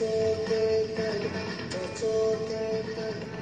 okay, baby. It's okay,